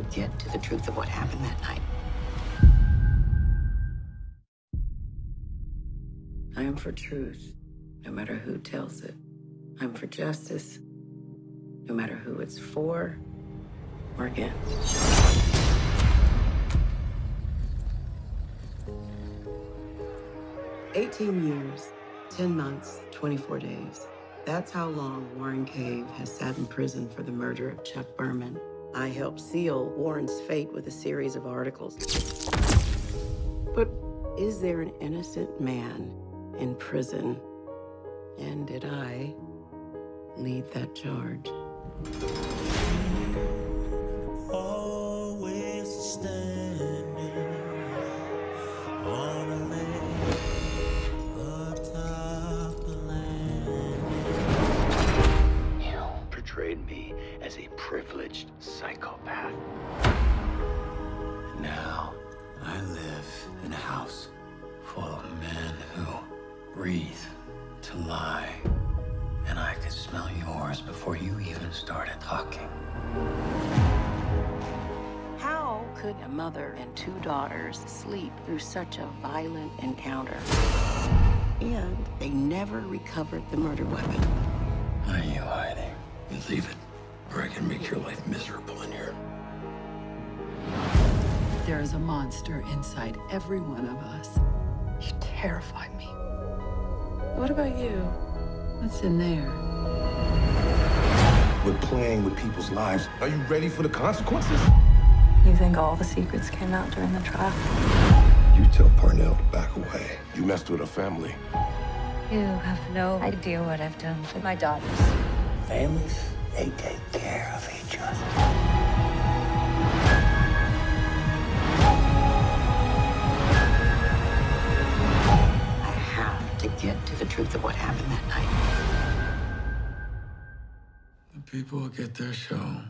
get to the truth of what happened that night. I am for truth, no matter who tells it. I'm for justice, no matter who it's for or against. Eighteen years, ten months, twenty-four days. That's how long Warren Cave has sat in prison for the murder of Chuck Buhrman. I helped seal Warren's fate with a series of articles. But is there an innocent man in prison? And did I lead that charge? Always standing on as a privileged psychopath. Now, I live in a house full of men who breathe to lie. And I could smell yours before you even started talking. How could a mother and two daughters sleep through such a violent encounter? And they never recovered the murder weapon. What are you hiding? You leave it, There is a monster inside every one of us. You terrify me. What about you? What's in there? We're playing with people's lives. Are you ready for the consequences? You think all the secrets came out during the trial? You tell Parnell to back away. You messed with her family. You have no idea what I've done for my daughters. Families, they take care of each other. Get to the truth of what happened that night. The people will get their show.